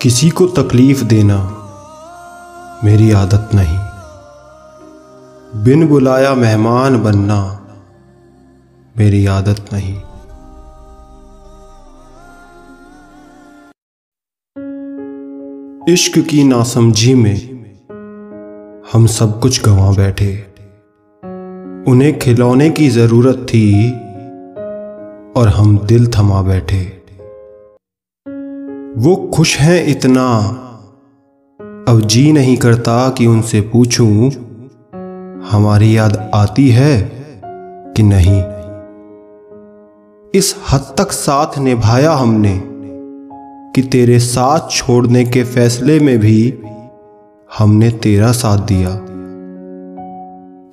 کسی کو تکلیف دینا میری عادت نہیں۔ بن بلایا مہمان بننا میری عادت نہیں۔ عشق کی ناسمجھی میں ہم سب کچھ گنوا بیٹھے۔ انہیں کھلونے کی ضرورت تھی اور ہم دل تھما بیٹھے۔ وہ خوش ہیں اتنا۔ اب جی نہیں کرتا کہ ان سے پوچھوں، ہماری یاد آتی ہے کہ نہیں۔ اس حد تک ساتھ نبھایا ہم نے کہ تیرے ساتھ چھوڑنے کے فیصلے میں بھی ہم نے تیرا ساتھ دیا۔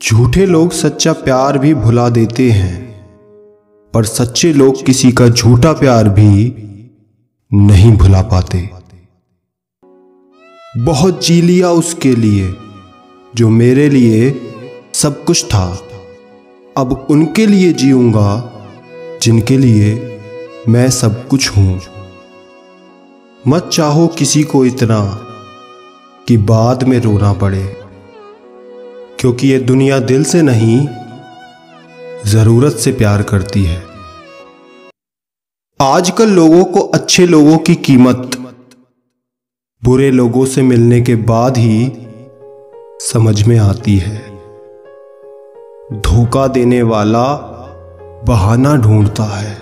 جھوٹے لوگ سچا پیار بھی بھلا دیتے ہیں، پر سچے لوگ کسی کا جھوٹا پیار بھی نہیں بھلا پاتے۔ بہت جی لیا اس کے لیے جو میرے لیے سب کچھ تھا۔ اب ان کے لیے جیوں گا جن کے لیے میں سب کچھ ہوں۔ مت چاہو کسی کو اتنا کہ بعد میں رونا پڑے، کیونکہ یہ دنیا دل سے نہیں، ضرورت سے پیار کرتی ہے۔ آج کل لوگوں کو اچھے لوگوں کی قیمت، برے لوگوں سے ملنے کے بعد ہی سمجھ میں آتی ہے۔ دھوکہ دینے والا بہانہ ڈھونڈتا ہے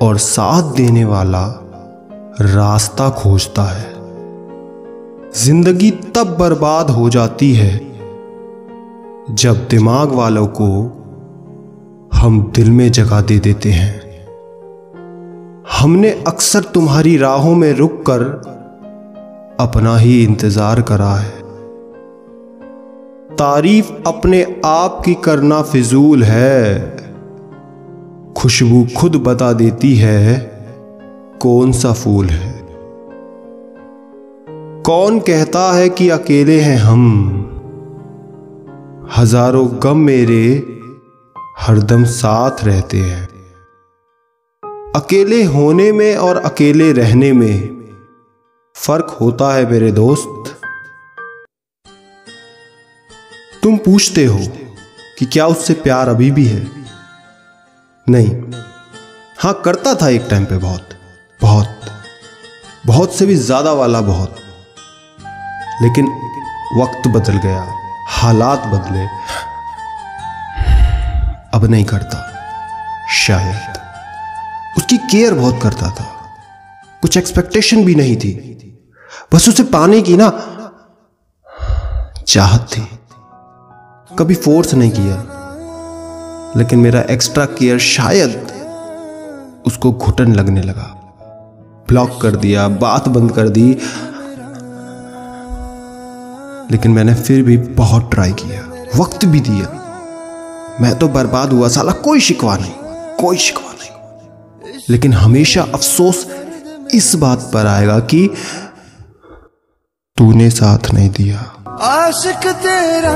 اور ساتھ دینے والا راستہ کھوجتا ہے۔ زندگی تب برباد ہو جاتی ہے جب دماغ والوں کو ہم دل میں جگہ دے دیتے ہیں۔ ہم نے اکثر تمہاری راہوں میں رک کر اپنا ہی انتظار کرا ہے۔ تعریف اپنے آپ کی کرنا فضول ہے۔ خوشبو خود بتا دیتی ہے کون سا پھول ہے۔ کون کہتا ہے کہ اکیلے ہیں ہم؟ ہزاروں غم میرے ہر دم ساتھ رہتے ہیں۔ اکیلے ہونے میں اور اکیلے رہنے میں فرق ہوتا ہے میرے دوست۔ تم پوچھتے ہو کہ کیا اس سے پیار ابھی بھی ہے؟ نہیں۔ ہاں کرتا تھا ایک ٹائم پہ بہت بہت بہت سے بھی زیادہ والا بہت۔ لیکن وقت بدل گیا، حالات بدلے۔ اب نہیں کرتا، شاید۔ اس کی کیئر بہت کرتا تھا۔ کچھ ایکسپیکٹیشن بھی نہیں تھی۔ بس اسے پانے کی نا چاہت تھی۔ کبھی فورس نہیں کیا۔ لیکن میرا ایکسٹرا کیئر شاید اس کو گھٹن لگنے لگا۔ بلاک کر دیا، بات بند کر دی۔ لیکن میں نے پھر بھی بہت ٹرائی کیا۔ وقت بھی دیا۔ میں تو برباد ہوا۔ سالا کوئی شکوا نہیں۔ کوئی شکوا نہیں۔ لیکن ہمیشہ افسوس اس بات پر آئے گا کہ تو نے ساتھ نہیں دیا۔ عاشق تیرا